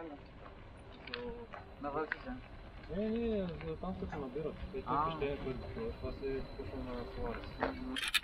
Реально? На вагіжа. Ні, ні, з транспорту набирав. Я А. тільки що я тут, вас я пішов на Суарес.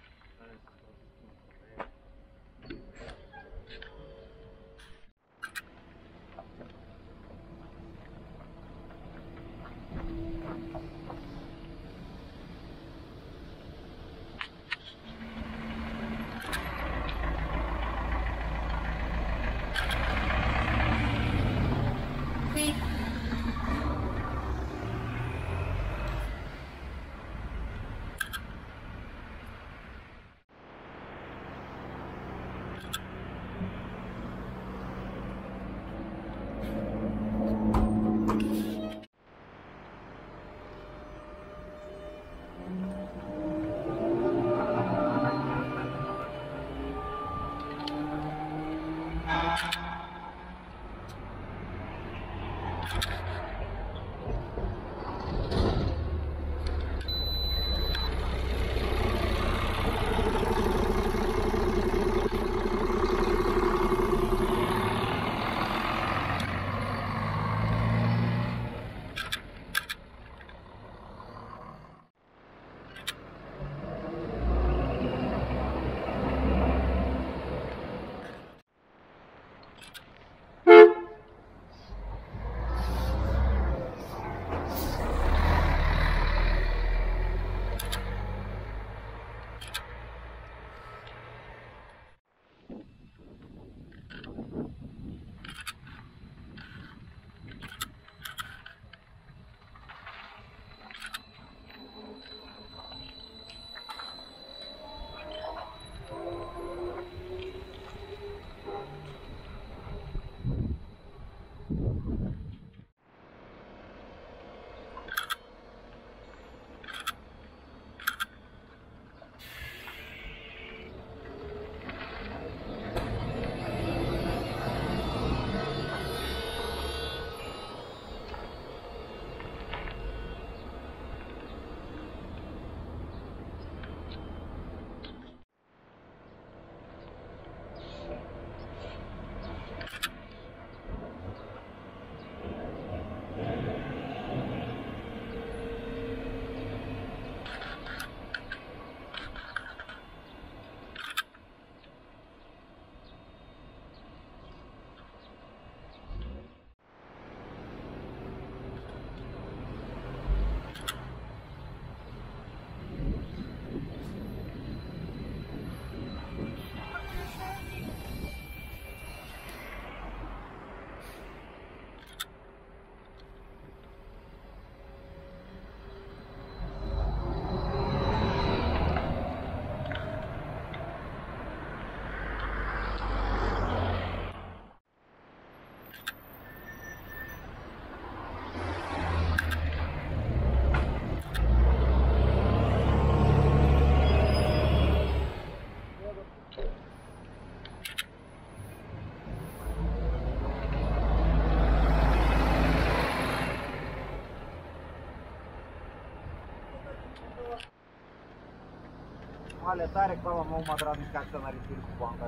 Male tare că am o madra din caționare cu banca.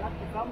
Iată, cam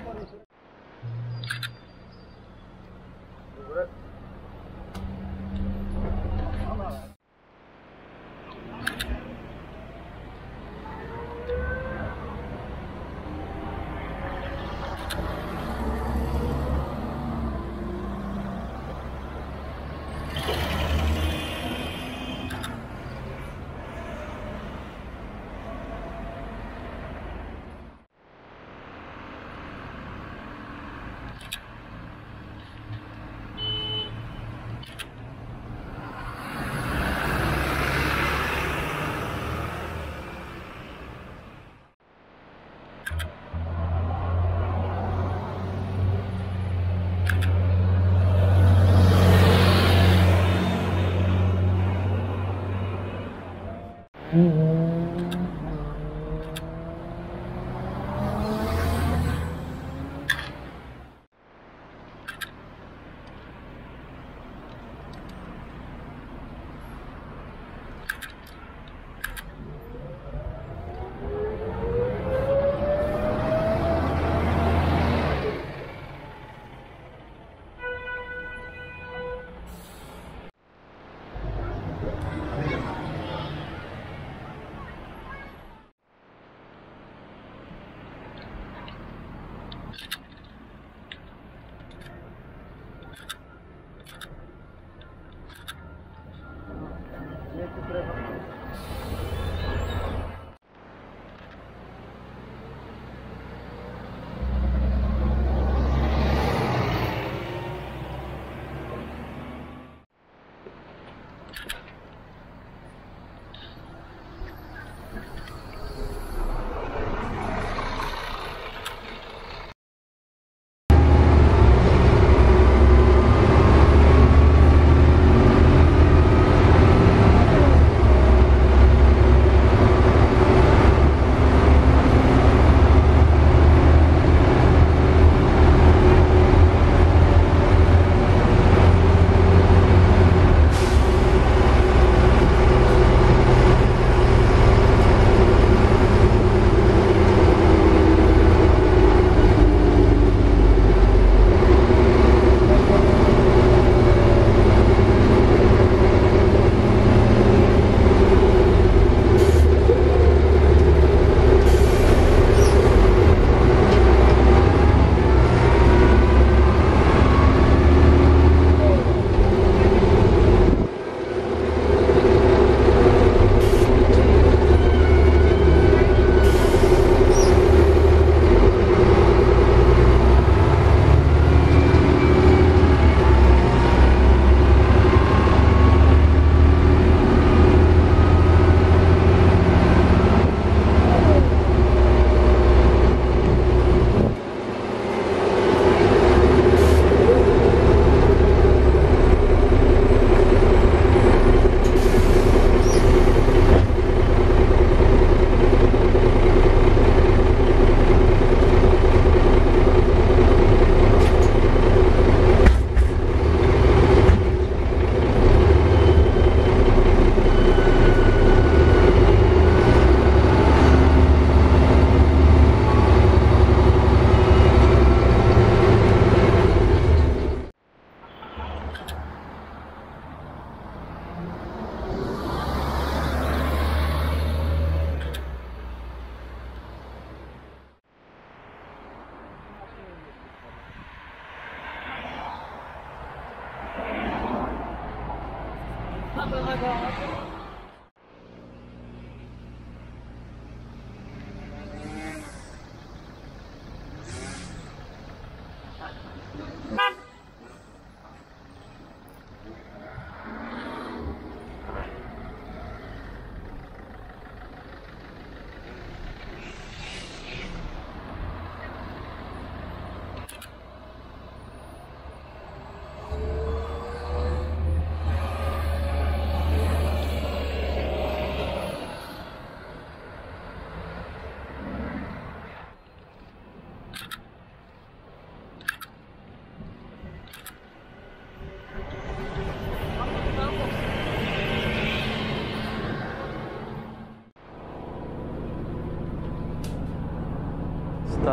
my god.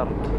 أكثر